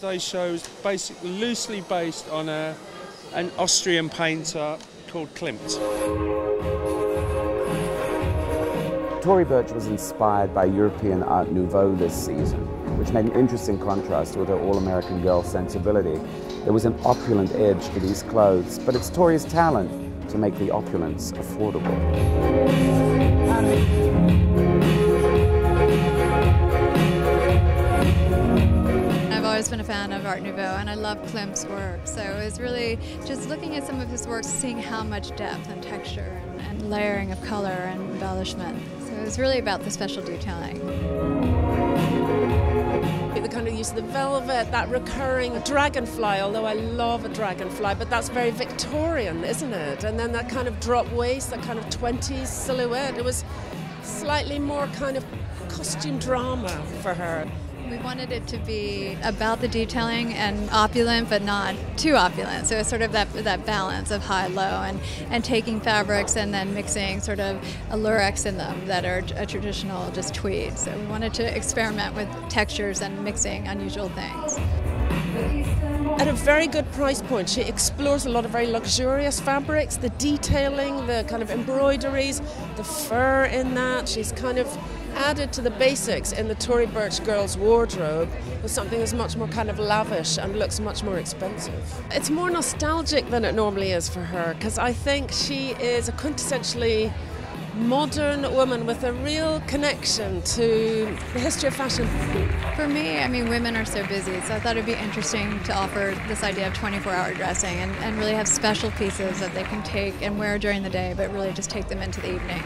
today's show is basically loosely based on a, an Austrian painter called Klimt. Tory Burch was inspired by European Art Nouveau this season, which made an interesting contrast with her all-American girl sensibility. There was an opulent edge to these clothes, but it's Tory's talent to make the opulence affordable. Fan of Art Nouveau and I love Klimt's work. So it was really just looking at some of his works, seeing how much depth and texture and, and layering of color and embellishment. So it was really about the special detailing. The kind of use of the velvet, that recurring dragonfly, although I love a dragonfly, but that's very Victorian, isn't it? And then that kind of drop waist, that kind of 20s silhouette. It was slightly more kind of costume drama for her. We wanted it to be about the detailing and opulent, but not too opulent. So it's sort of that that balance of high, low, and and taking fabrics and then mixing sort of lurex in them that are a traditional just tweed. So we wanted to experiment with textures and mixing unusual things. At a very good price point, she explores a lot of very luxurious fabrics, the detailing, the kind of embroideries, the fur in that. She's kind of added to the basics in the Tory Burch girl's wardrobe with something that's much more kind of lavish and looks much more expensive. It's more nostalgic than it normally is for her because I think she is a quintessentially modern woman with a real connection to the history of fashion. For me, I mean, women are so busy, so I thought it'd be interesting to offer this idea of 24 hour dressing and, and really have special pieces that they can take and wear during the day, but really just take them into the evening.